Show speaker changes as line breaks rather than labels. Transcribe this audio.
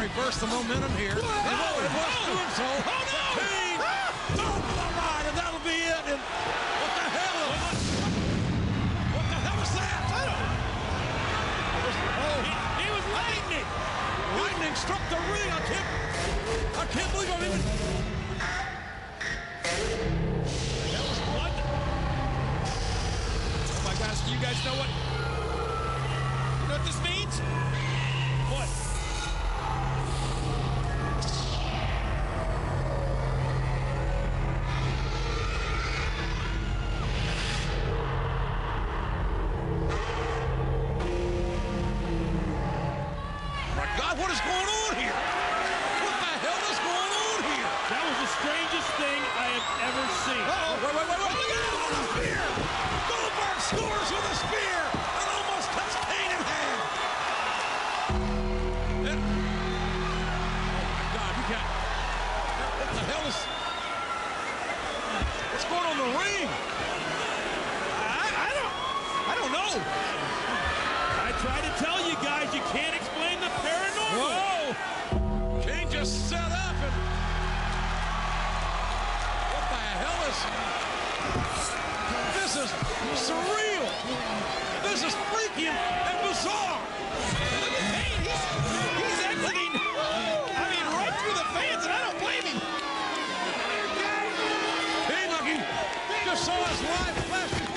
reverse the momentum here. And oh, it was doing so.
Oh, no!
Kane, top of the line, and that'll be it. And what the hell? What the hell was that? I don't
He, he was lightning.
Lightning struck the ring. I can't, I can't believe I'm even.
That was blood. Oh my gosh, do you guys know what? You know what this means? Strangest thing I have ever seen.
Uh-oh, wait, wait, wait, wait, oh, look at it, the spear! Goldberg scores with a spear and almost cuts Kane in half. And, oh my God, you can't. What the hell is? What's going on in the ring? I, I don't, I don't know.
I try to tell you This is surreal. This is freaky
and bizarre. Look at Kane. He's, he's exiting. I mean, right through the fans, and I don't blame him. Kane looking just saw his live flash.